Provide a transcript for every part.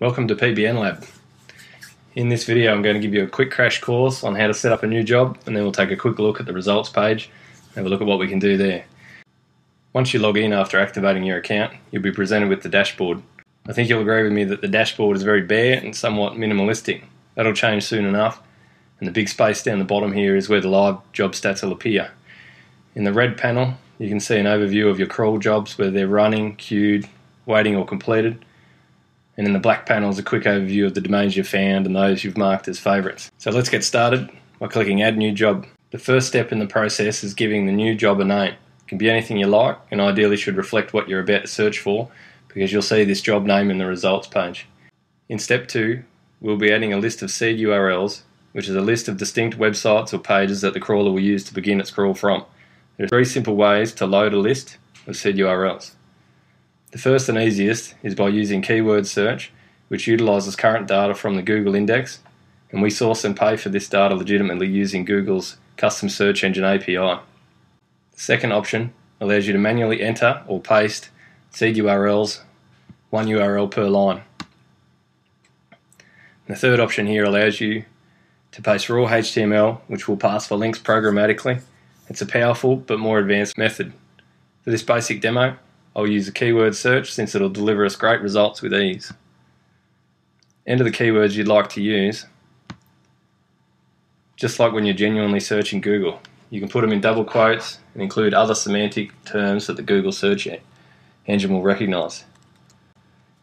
Welcome to PBN Lab. In this video I'm going to give you a quick crash course on how to set up a new job and then we'll take a quick look at the results page and have a look at what we can do there. Once you log in after activating your account, you'll be presented with the dashboard. I think you'll agree with me that the dashboard is very bare and somewhat minimalistic. That'll change soon enough and the big space down the bottom here is where the live job stats will appear. In the red panel you can see an overview of your crawl jobs where they're running, queued, waiting or completed and in the black panel is a quick overview of the domains you've found and those you've marked as favourites. So let's get started by clicking Add New Job. The first step in the process is giving the new job a name. It can be anything you like and ideally should reflect what you're about to search for because you'll see this job name in the results page. In step 2, we'll be adding a list of seed URLs, which is a list of distinct websites or pages that the crawler will use to begin its crawl from. There are three simple ways to load a list of seed URLs. The first and easiest is by using keyword search, which utilises current data from the Google index, and we source and pay for this data legitimately using Google's custom search engine API. The second option allows you to manually enter or paste seed URLs, one URL per line. The third option here allows you to paste raw HTML, which will pass for links programmatically. It's a powerful but more advanced method. For this basic demo, I'll use a keyword search since it'll deliver us great results with ease. Enter the keywords you'd like to use, just like when you're genuinely searching Google. You can put them in double quotes and include other semantic terms that the Google search engine will recognize.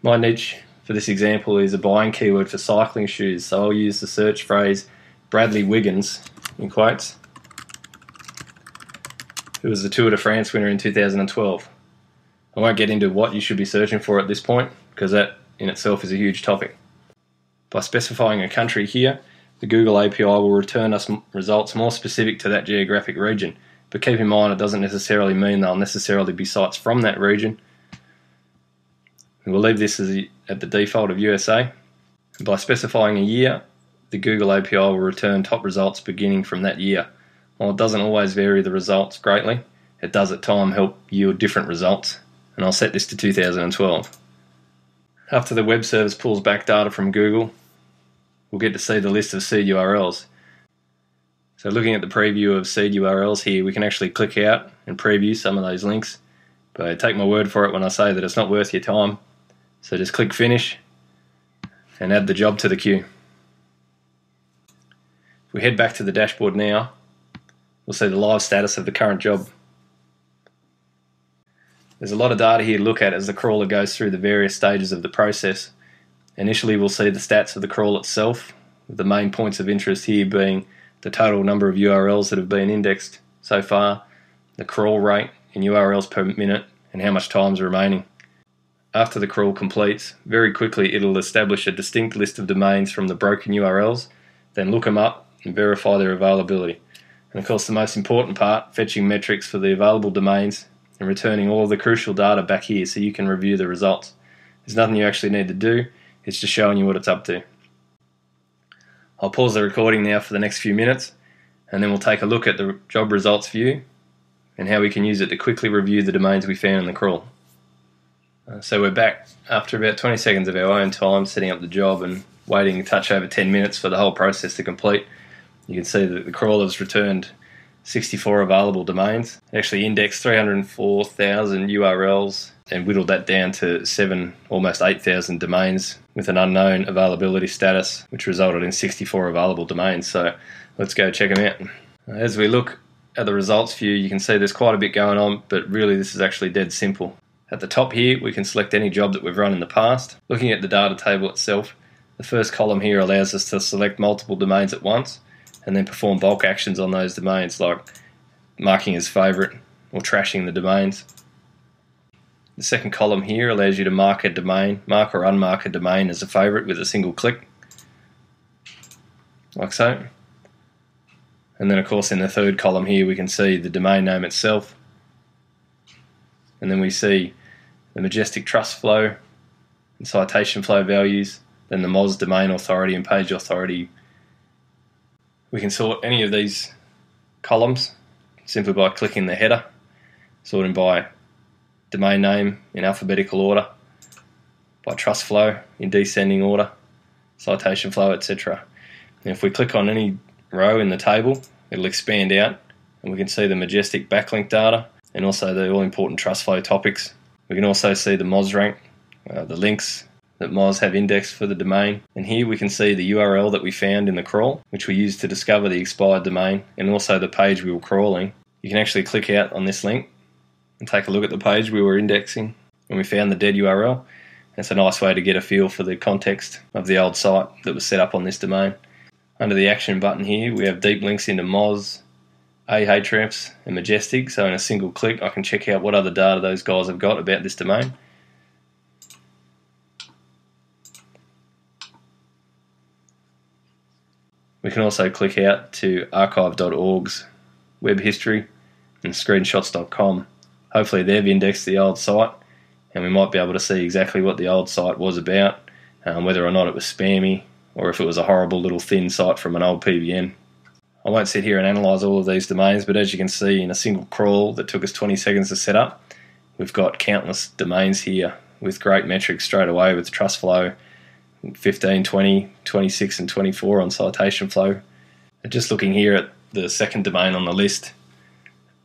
My niche for this example is a buying keyword for cycling shoes, so I'll use the search phrase Bradley Wiggins in quotes, who was the Tour de France winner in 2012. I won't get into what you should be searching for at this point because that in itself is a huge topic. By specifying a country here, the Google API will return us results more specific to that geographic region. But keep in mind, it doesn't necessarily mean they'll necessarily be sites from that region. We'll leave this as at the default of USA. By specifying a year, the Google API will return top results beginning from that year. While it doesn't always vary the results greatly, it does at times help yield different results and I'll set this to 2012. After the web service pulls back data from Google, we'll get to see the list of seed URLs. So looking at the preview of seed URLs here, we can actually click out and preview some of those links. But take my word for it when I say that it's not worth your time. So just click finish and add the job to the queue. If we head back to the dashboard now, we'll see the live status of the current job. There's a lot of data here to look at as the crawler goes through the various stages of the process. Initially, we'll see the stats of the crawl itself, the main points of interest here being the total number of URLs that have been indexed so far, the crawl rate in URLs per minute, and how much time is remaining. After the crawl completes, very quickly it'll establish a distinct list of domains from the broken URLs, then look them up and verify their availability. And of course, the most important part, fetching metrics for the available domains and returning all the crucial data back here so you can review the results. There's nothing you actually need to do, it's just showing you what it's up to. I'll pause the recording now for the next few minutes and then we'll take a look at the job results view and how we can use it to quickly review the domains we found in the crawl. Uh, so we're back after about 20 seconds of our own time setting up the job and waiting a touch over 10 minutes for the whole process to complete. You can see that the crawler's returned 64 available domains. actually indexed 304,000 URLs and whittled that down to seven, almost 8,000 domains with an unknown availability status, which resulted in 64 available domains. So let's go check them out. As we look at the results view, you can see there's quite a bit going on, but really this is actually dead simple. At the top here, we can select any job that we've run in the past. Looking at the data table itself, the first column here allows us to select multiple domains at once and then perform bulk actions on those domains like marking as favorite or trashing the domains. The second column here allows you to mark a domain, mark or unmark a domain as a favorite with a single click, like so. And then of course in the third column here we can see the domain name itself. And then we see the Majestic Trust flow and citation flow values, then the Moz domain authority and page authority we can sort any of these columns simply by clicking the header, sorting by domain name in alphabetical order. by trust flow in descending order, citation flow, etc. And if we click on any row in the table, it'll expand out and we can see the majestic backlink data and also the all important trust flow topics. We can also see the Moz rank, uh, the links that Moz have indexed for the domain. And here we can see the URL that we found in the crawl, which we used to discover the expired domain and also the page we were crawling. You can actually click out on this link and take a look at the page we were indexing and we found the dead URL. It's a nice way to get a feel for the context of the old site that was set up on this domain. Under the action button here, we have deep links into Moz, Ahrefs, and Majestic. So in a single click, I can check out what other data those guys have got about this domain. We can also click out to archive.org's web history and screenshots.com. Hopefully they've indexed the old site and we might be able to see exactly what the old site was about, um, whether or not it was spammy or if it was a horrible little thin site from an old PBN. I won't sit here and analyse all of these domains, but as you can see in a single crawl that took us 20 seconds to set up, we've got countless domains here with great metrics straight away with trust flow, 15, 20, 26 and 24 on citation flow. And just looking here at the second domain on the list,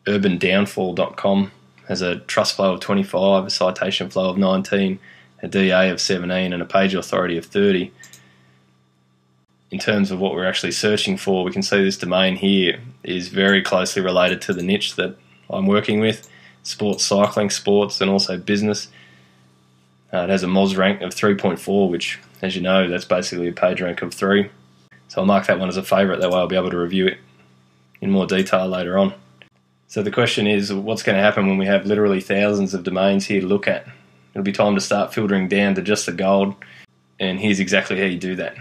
urbandownfall.com has a trust flow of 25, a citation flow of 19, a DA of 17 and a page authority of 30. In terms of what we're actually searching for, we can see this domain here is very closely related to the niche that I'm working with, sports cycling, sports and also business. Uh, it has a Moz rank of 3.4, which, as you know, that's basically a page rank of 3. So I'll mark that one as a favourite, that way I'll be able to review it in more detail later on. So the question is, what's going to happen when we have literally thousands of domains here to look at? It'll be time to start filtering down to just the gold, and here's exactly how you do that.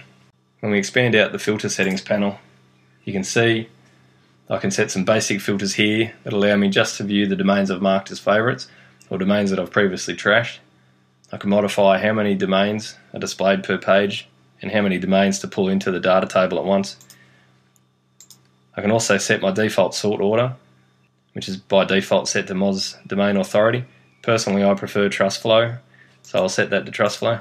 When we expand out the filter settings panel, you can see I can set some basic filters here that allow me just to view the domains I've marked as favourites or domains that I've previously trashed. I can modify how many domains are displayed per page and how many domains to pull into the data table at once. I can also set my default sort order, which is by default set to Moz domain authority. Personally, I prefer trust flow, so I'll set that to trust flow.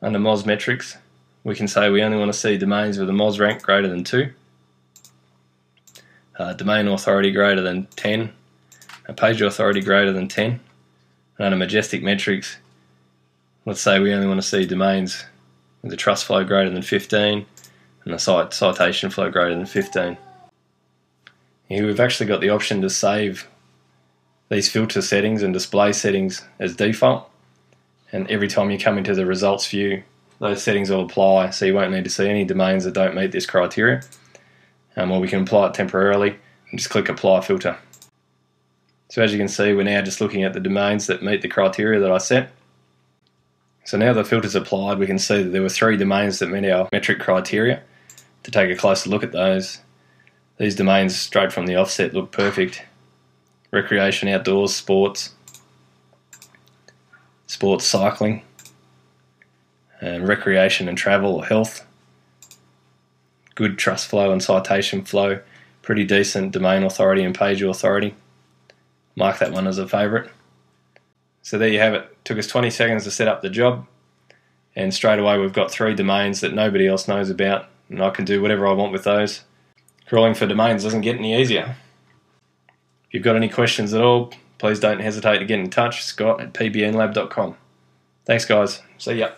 Under Moz metrics, we can say we only want to see domains with a Moz rank greater than 2, uh, domain authority greater than 10, a page authority greater than 10, and under Majestic metrics, let's say we only want to see domains with a trust flow greater than 15 and a citation flow greater than 15. Here we've actually got the option to save these filter settings and display settings as default and every time you come into the results view those settings will apply so you won't need to see any domains that don't meet this criteria um, or we can apply it temporarily and just click apply filter. So as you can see we're now just looking at the domains that meet the criteria that I set so now the filter's applied, we can see that there were three domains that met our metric criteria. To take a closer look at those, these domains straight from the offset look perfect. Recreation, outdoors, sports, sports cycling, and recreation and travel or health. Good trust flow and citation flow. Pretty decent domain authority and page authority. Mark that one as a favourite. So there you have it. Took us 20 seconds to set up the job, and straight away we've got three domains that nobody else knows about, and I can do whatever I want with those. Crawling for domains doesn't get any easier. If you've got any questions at all, please don't hesitate to get in touch. Scott at pbnlab.com. Thanks, guys. See ya.